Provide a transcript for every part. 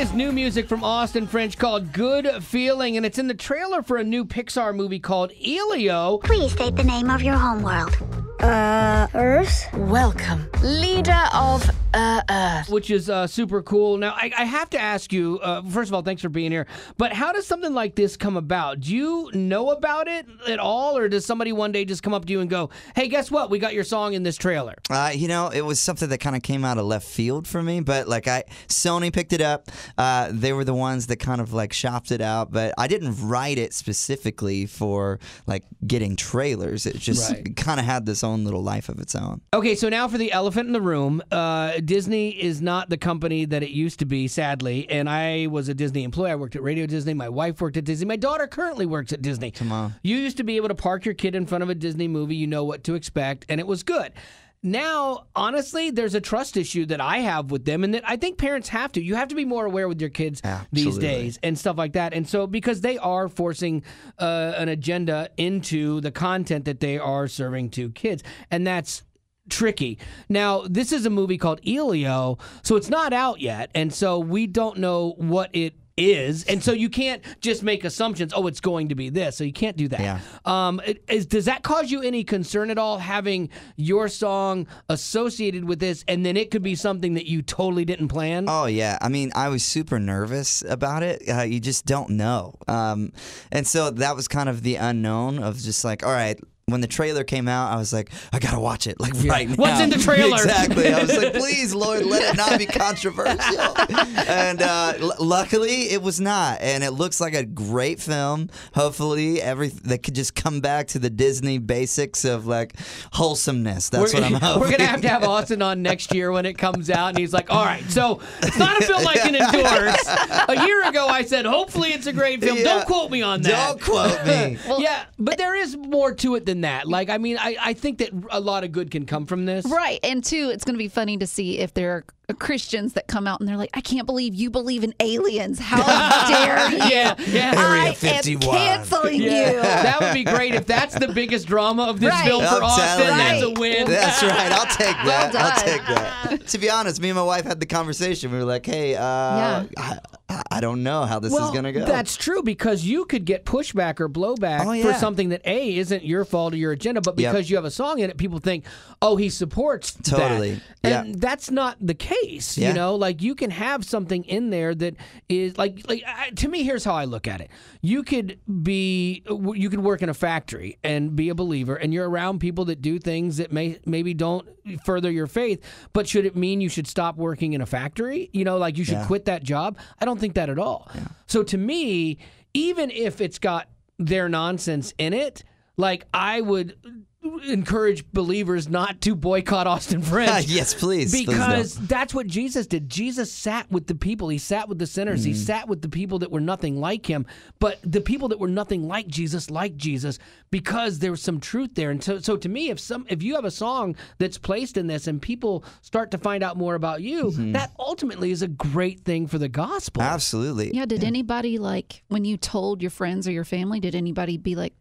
is new music from Austin French called Good Feeling, and it's in the trailer for a new Pixar movie called Elio. Please state the name of your homeworld. Uh, Earth? Welcome, leader of uh, Earth. which is uh, super cool. Now, I, I have to ask you, uh, first of all, thanks for being here. But how does something like this come about? Do you know about it at all, or does somebody one day just come up to you and go, "Hey, guess what? We got your song in this trailer." Uh, you know, it was something that kind of came out of left field for me, but like I, Sony picked it up. Uh, they were the ones that kind of like shopped it out, but I didn't write it specifically for like getting trailers. It just Right. kind of had this own little life of its own. Okay, so now for the elephant in the room. Disney is not the company that it used to be, sadly. And I was a Disney employee. I worked at Radio Disney. My wife worked at Disney. My daughter currently works at Disney. Come on. You used to be able to park your kid in front of a Disney movie. You know what to expect, and it was good. Now, honestly, there's a trust issue that I have with them, and that I think parents have to. You have to be more aware with your kids these days and stuff like that. And so, because they are forcing uh, an agenda into the content that they are serving to kids, and that's tricky. Now, this is a movie called Elio, so it's not out yet, and so we don't know what it is, and so you can't just make assumptions. Oh, it's going to be this, so you can't do that. Yeah. Um, is, does that cause you any concern at all having your song associated with this, and then it could be something that you totally didn't plan? Oh yeah, I mean, I was super nervous about it. Uh, you just don't know, um, and so that was kind of the unknown of just like, all right. When the trailer came out, I was like, I gotta watch it, like right now. What's in the trailer? Exactly. I was like, please, Lord, let it not be controversial. and uh, l- luckily, it was not, and it looks like a great film. Hopefully, every they could just come back to the Disney basics of like wholesomeness. That's we're, what I'm hoping. we're gonna have to have Austin on next year when it comes out, and he's like, "All right, so it's not a film I can endorse." A year ago, I said, "Hopefully, it's a great film." Yeah. Don't quote me on that. Don't quote me. yeah, but there is more to it than that. Like, I mean, I, I think that a lot of good can come from this. Right. And two, it's going to be funny to see if there are Christians that come out and they're like, I can't believe you believe in aliens. How dare you? Yeah, yeah. I am canceling Yeah, you. that would be great if that's the biggest drama of this Right. film for I'm Austin. That's a win. That's right. I'll take that. Well I'll take that. to be honest, me and my wife had the conversation. We were like, "Hey, uh, I, I- I don't know how this well, is gonna go." That's true because you could get pushback or blowback Oh, for something that a isn't your fault or your agenda, but Yep. because you have a song in it, people think, oh, he supports that. Totally. and Yeah. that's not the case. You know, like you can have something in there that is like, like I, to me, here's how I look at it: you could be, you could work in a factory and be a believer, and you're around people that do things that may maybe don't further your faith, but should it mean you should stop working in a factory? You know, like you should Yeah. quit that job? I don't think that at all. So to me, even if it's got their nonsense in it, like I would encourage believers not to boycott Austin French. yes, please. please don't. Because that's what Jesus did. Jesus sat with the people. He sat with the sinners. Mm-hmm. He sat with the people that were nothing like him. But the people that were nothing like Jesus, like Jesus, because there was some truth there. And so, so to me, if some, if you have a song that's placed in this and people start to find out more about you, Mm-hmm. that ultimately is a great thing for the gospel. absolutely. Yeah. Did anybody like when you told your friends or your family? Did anybody be like,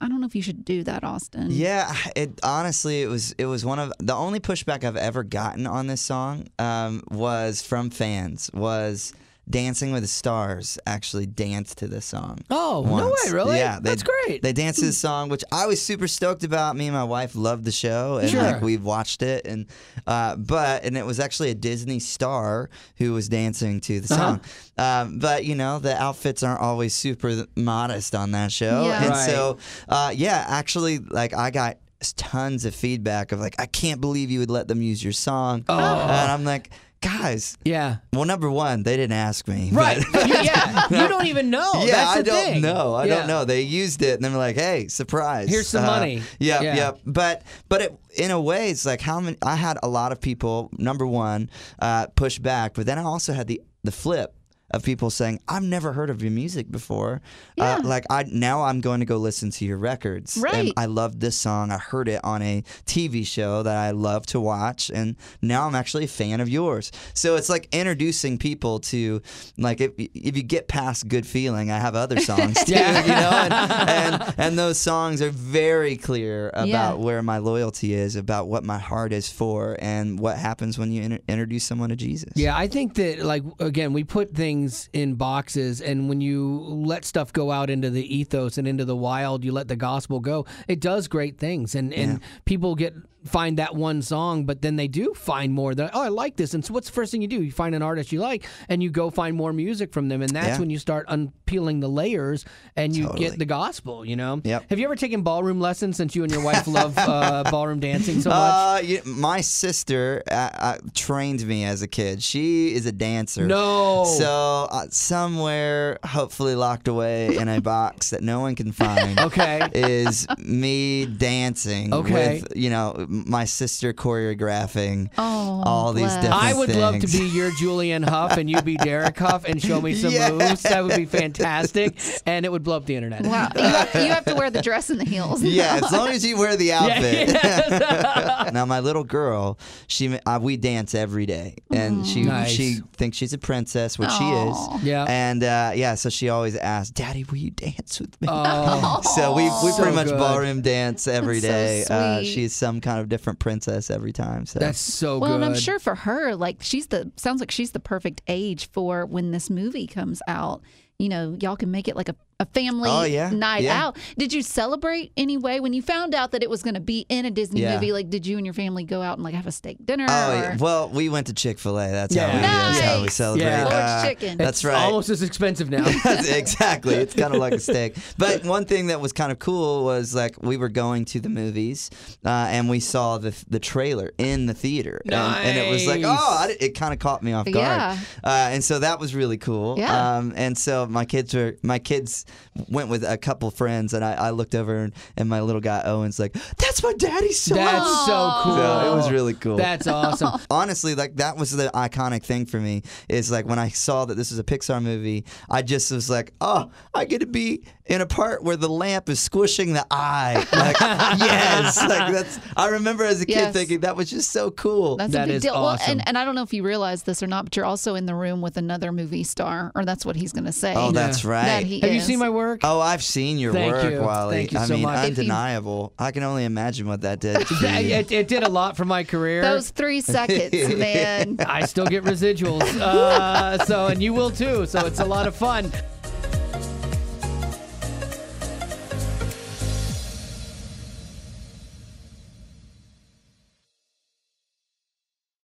I don't know if you should do that, Austin? Yeah, it honestly it was it was one of the only pushback I've ever gotten on this song um, was from fans was Dancing with the Stars actually danced to this song. Oh, no once. way, really? Yeah, they, That's great. They danced to this song, which I was super stoked about. Me and my wife loved the show, and Sure. like we've watched it, and uh, but and it was actually a Disney star who was dancing to the Uh-huh. song. Um, but you know the outfits aren't always super modest on that show, Yeah. and Right. so uh, yeah, actually, like I got tons of feedback of like, I can't believe you would let them use your song, Oh. and I'm like, guys. yeah. Well, number one, they didn't ask me. Right. yeah. You don't even know. yeah, That's I don't thing. know. I Yeah. don't know. They used it, and then we're like, "Hey, surprise! Here's some money." Yep, Yeah. yep. But but it, in a way, it's like how many? I had a lot of people. Number one, uh, push back, but then I also had the the flip of people saying, "I've never heard of your music before." Yeah. Uh, like I now I'm going to go listen to your records. Right. And I love this song. I heard it on a TV show that I love to watch, and now I'm actually a fan of yours. So it's like introducing people to like if if you get past good feeling, I have other songs too, Yeah. you know, and, and and those songs are very clear about Yeah. where my loyalty is, about what my heart is for, and what happens when you inter- introduce someone to Jesus. Yeah, I think that like again, we put things in boxes, and when you let stuff go out into the ethos and into the wild, you let the gospel go. It does great things, and and people get find that one song, but then they do find more. That oh, I like this, and so what's the first thing you do? You find an artist you like, and you go find more music from them, and that's Yeah. when you start unpeeling the layers, and you Totally. get the gospel. You know. Yep. Have you ever taken ballroom lessons since you and your wife love uh, ballroom dancing so much? Uh, you, my sister uh, uh, trained me as a kid. She is a dancer. No. So uh, somewhere, hopefully locked away in a box that no one can find. Okay. Is me dancing Okay. with you know my sister choreographing Oh, all these bless. different I would love to be your Julianne Hough and you be Derek Hough and show me some Yes. moves. That would be fantastic, and it would blow up the internet. Wow. You have, you have to wear the dress and the heels. Yeah, as long as you wear the outfit. yes. now my little girl, she uh, we dance every day, and she Nice. she thinks she's a princess, which Aw. she is. Yeah. And uh, yeah, so she always asks, "Daddy, will you dance with me?" Oh, so we we So pretty much good. ballroom dance every That's so day. uh, she's some kind of different princess every time. So that's so Well, good. and I'm sure for her, like she's the sounds like she's the perfect age for when this movie comes out. You know, y'all can make it like a, a family Oh, yeah. night Yeah. out. Did you celebrate anyway when you found out that it was going to be in a Disney Yeah. movie? Like, did you and your family go out and like have a steak dinner? Oh or yeah. well, we went to Chick Fil A. That's how we. Yeah. That's how we Nice. celebrate. Yeah. Uh, chicken. That's It's right. Almost as expensive now. exactly. It's kind of like a steak. But one thing that was kind of cool was like we were going to the movies uh, and we saw the the trailer in the theater, and, and it was like, oh, I, it kind of caught me off guard. Yeah. Uh, and so that was really cool. Yeah. Um, and so my kids were my kids went with a couple friends, and I, I looked over and, and my little guy Owen's like, that's my daddy's song. That's so cool. So it was really cool. That's awesome. Honestly, like that was the iconic thing for me. Is like when I saw that this was a Pixar movie, I just was like, oh, I get to be in a part where the lamp is squishing the eye. Like, yes, like that's. I remember as a kid Yes. thinking that was just so cool. That's That a big is deal. Well, awesome. and, and I don't know if you realize this or not, but you're also in the room with another movie star, or that's what he's going to say. oh, that's That right. he Have you seen my work? Oh, I've seen your Thank work, you. Wally. Thank you I so mean, much. If you- undeniable. I can only imagine what that did. to It, you. it, it did a lot for my career. Those three seconds, man. I still get residuals. Uh, so, and you will too. So it's a lot of fun.